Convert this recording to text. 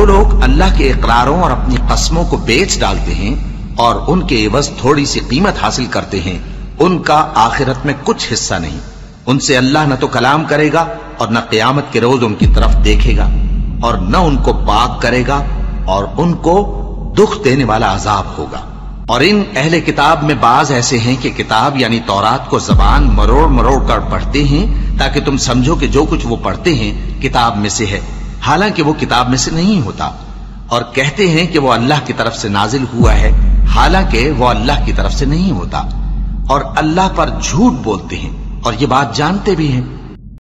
जो लोग अल्लाह के इकरारों और अपनी कस्मों को बेच डालते हैं और उनके एवज थोड़ी सी कीमत हासिल करते हैं, उनका आखिरत में कुछ हिस्सा नहीं। उनसे अल्लाह न तो कलाम करेगा और न क्यामत के रोज उनकी तरफ़ देखेगा और न उनको पाक करेगा और उनको दुख देने वाला अजाब होगा। और इन अहले किताब में बाज ऐसे हैं कि किताब यानी तौरात को जबान मरोड़ मरोड़ कर पढ़ते हैं, ताकि तुम समझो कि जो कुछ वो पढ़ते हैं किताब में से है। हालाँकि वो किताब में से नहीं होता और कहते हैं कि वो अल्लाह की तरफ़ से नाजिल हुआ है, हालाँकि वो अल्लाह की तरफ़ से नहीं होता और अल्लाह पर झूठ बोलते हैं और ये बात जानते भी हैं।